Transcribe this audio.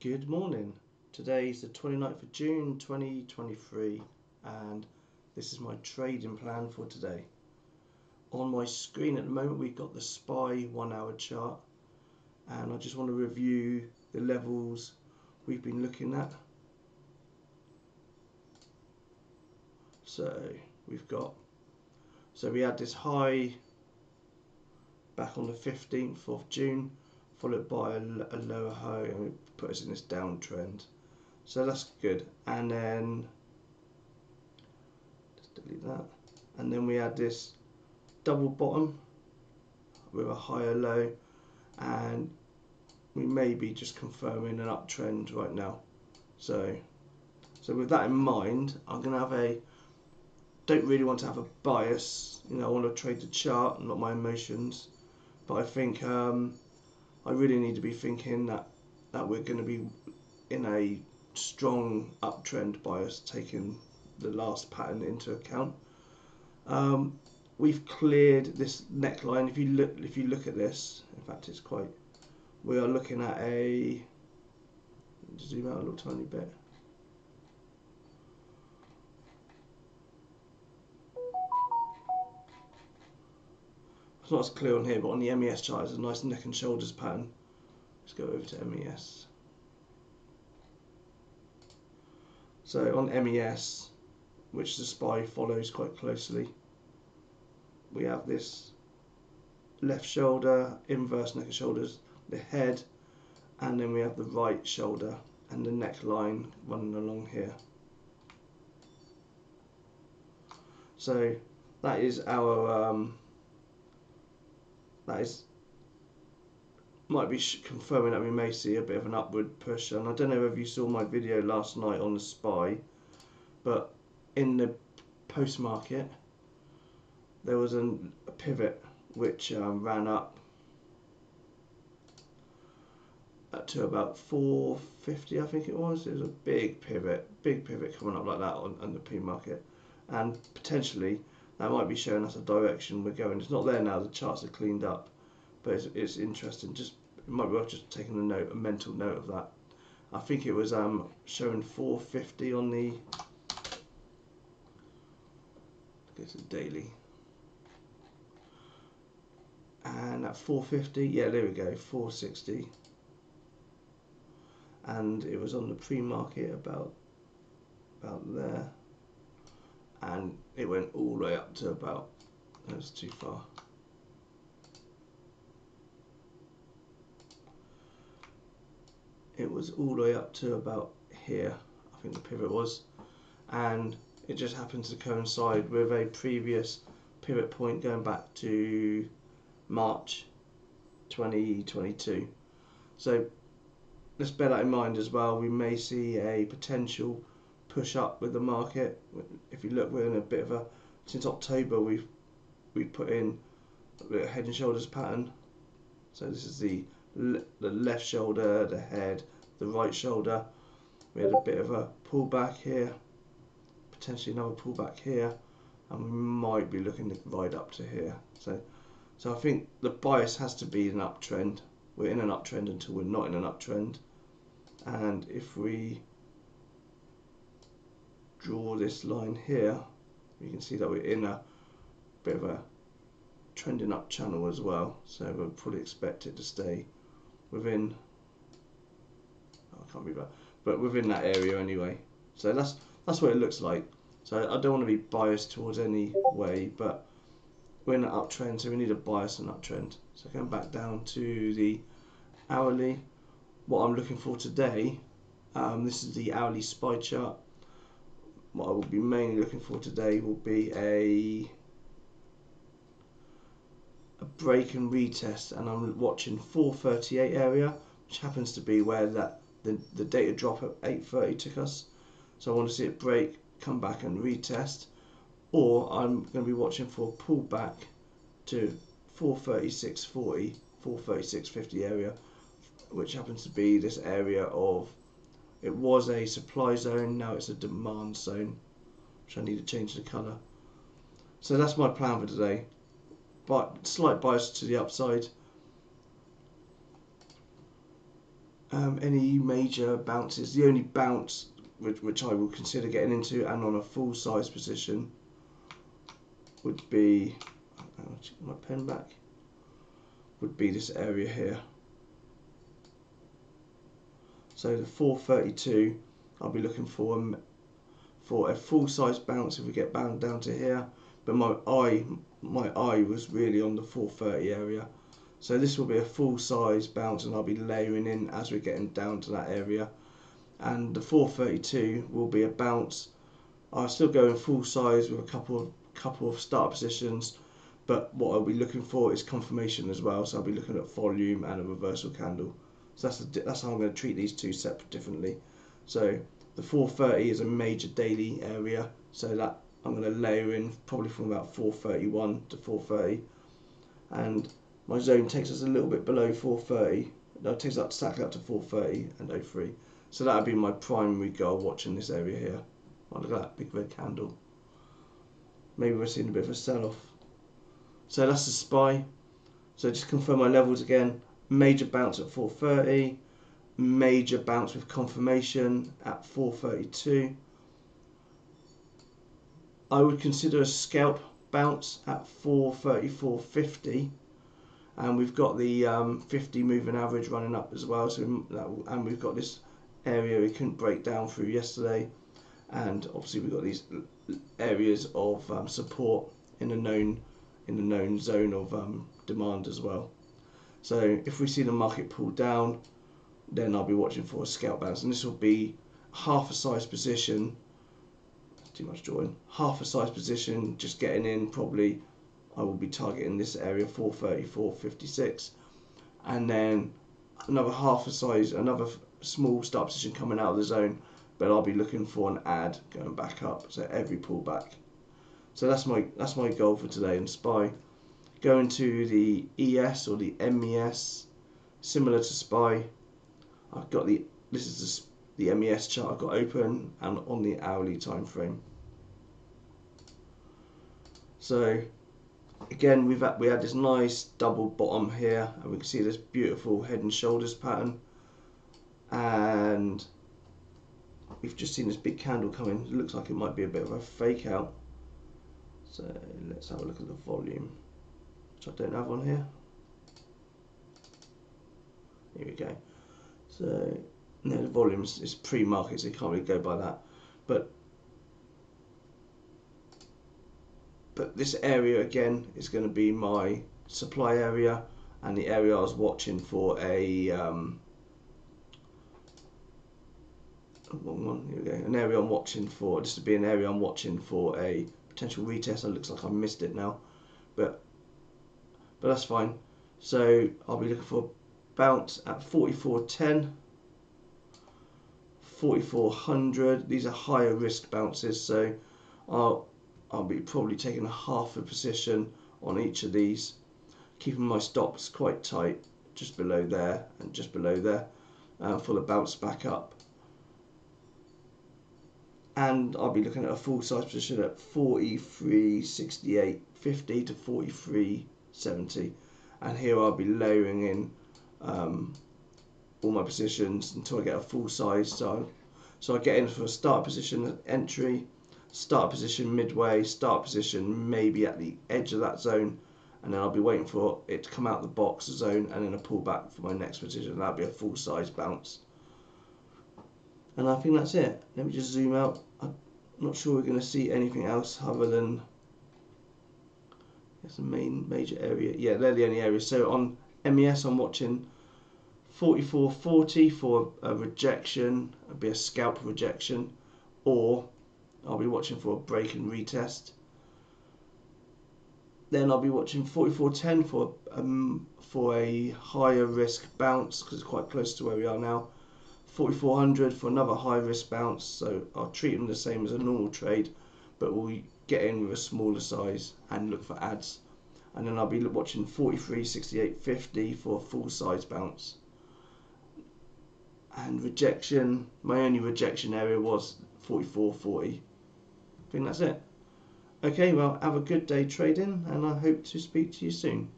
Good morning. Today is the 29th of June 2023 and this is my trading plan for today. On my screen at the moment we've got the SPY one hour chart and I just want to review the levels we've been looking at. So we've got, so we had this high back on the 15th of June followed by a, a lower high and put us in this downtrend. So that's good. And then just delete that. And then we had this double bottom with a higher low and we may be just confirming an uptrend right now. So so with that in mind, I'm gonna have a don't really want to have a bias, you know, I want to trade the chart, not my emotions. But I think um, I really need to be thinking that that we're going to be in a strong uptrend bias, taking the last pattern into account. Um, we've cleared this neckline. If you look, if you look at this, in fact, it's quite. We are looking at a. Zoom out a little tiny bit. It's not as clear on here, but on the MES chart, it's a nice neck and shoulders pattern. Let's go over to MES. So on MES, which the SPY follows quite closely, we have this left shoulder, inverse neck and shoulders, the head, and then we have the right shoulder and the neckline running along here. So that is our um, that is might be confirming that we may see a bit of an upward push and I don't know if you saw my video last night on the SPY but in the post market there was an, a pivot which um, ran up to about 450 I think it was. It was a big pivot big pivot coming up like that on, on the P market and potentially that might be showing us a direction we're going. It's not there now, the charts are cleaned up, but it's, it's interesting. Just It might be worth just taking a note, a mental note of that. I think it was um, showing 450 on the, daily. And at 450, yeah, there we go, 460. And it was on the pre-market about about there and it went all the way up to about that's too far. It was all the way up to about here I think the pivot was. And it just happened to coincide with a previous pivot point going back to March 2022 so let's bear that in mind as well. We may see a potential push up with the market. If you look, we're in a bit of a since October we've we've put in a head and shoulders pattern. So this is the the left shoulder, the head, the right shoulder. We had a bit of a pullback here, potentially another pullback here, and we might be looking to ride up to here. So, so I think the bias has to be an uptrend. We're in an uptrend until we're not in an uptrend, and if we draw this line here, you can see that we're in a bit of a trending up channel as well. So we'll probably expect it to stay within, oh, I can't that, but within that area anyway. So that's that's what it looks like. So I don't want to be biased towards any way, but we're in an uptrend, so we need a bias and uptrend. So going back down to the hourly, what I'm looking for today, um, this is the hourly SPY chart what I will be mainly looking for today will be a a break and retest and I'm watching 438 area which happens to be where that the, the data drop at 8.30 took us. So I want to see it break come back and retest or I'm going to be watching for pullback to 436.40 436.50 area which happens to be this area of it was a supply zone, now it's a demand zone, which I need to change the colour. So that's my plan for today. But slight bias to the upside. um, any major bounces. The only bounce which, which I will consider getting into and on a full size position would be my pen back would be this area here. So the 432 I'll be looking for a, for a full size bounce if we get bound down to here but my eye my eye was really on the 430 area so this will be a full size bounce and I'll be layering in as we're getting down to that area. And the 432 will be a bounce. I'll still go in full size with a couple of couple of start positions, but what I'll be looking for is confirmation as well. So I'll be looking at volume and a reversal candle. So that's that's how I'm going to treat these two separate differently. So the 430 is a major daily area, so that I'm going to layer in probably from about 431 to 430, and my zone takes us a little bit below 430. No, it takes us up exactly up to 430 and 03. So that would be my primary goal watching this area here. Oh, look at that big red candle. Maybe we're seeing a bit of a sell-off. So that's the SPY. So just confirm my levels again. Major bounce at 430. Major bounce with confirmation at 432. I would consider a scalp bounce at 434.50 and we've got the um, 50 moving average running up as well so that, and we've got this area we couldn't break down through yesterday and obviously we've got these areas of um, support in the known in the known zone of um, demand as well so if we see the market pull down then I'll be watching for a scalp bounce and this will be half a size position too much drawing half a size position just getting in probably I will be targeting this area 434, 56 and then another half a size another small start position coming out of the zone but I'll be looking for an add going back up. So every pullback. So that's my that's my goal for today and SPY going to the ES or the MES similar to SPY. I've got the this is the, MES chart I've got open and on the hourly time frame so again we've had, we had this nice double bottom here and we can see this beautiful head and shoulders pattern. And we've just seen this big candle coming it looks like it might be a bit of a fake out. So let's have a look at the volume I don't have on here. Here we go. So now the volume is pre-market so you can't really go by that. But but this area again is going to be my supply area and the area I was watching for a um, wrong one here we go an area I'm watching for this to be an area I'm watching for a potential retest. It looks like I missed it now. But but that's fine. So I'll be looking for bounce at 44.10, 4400. These are higher risk bounces, so I'll, I'll be probably taking a half a position on each of these, keeping my stops quite tight, just below there and just below there, uh, for the bounce back up. And I'll be looking at a full size position at 43.68.50 to 43. 70 and here I'll be layering in um, all my positions until I get a full size. So so I get in for a start position entry start position midway start position maybe at the edge of that zone and then I'll be waiting for it to come out the box zone and then a pull back for my next position. That'll be a full size bounce. And I think that's it. Let me just zoom out. I'm not sure we're going to see anything else other than that's the main major area. Yeah, they're the only areas. So on MES, I'm watching 44.40 for a rejection, it'll be a scalp rejection, or I'll be watching for a break and retest. Then I'll be watching 44.10 for um, for a higher risk bounce because it's quite close to where we are now. 4400 for another high risk bounce, so I'll treat them the same as a normal trade, but we'll get in with a smaller size and look for adds. And then I'll be watching 43, 68, 50 for a full size bounce. And rejection, my only rejection area was 44, 40. I think that's it. Okay, well, have a good day trading, and I hope to speak to you soon.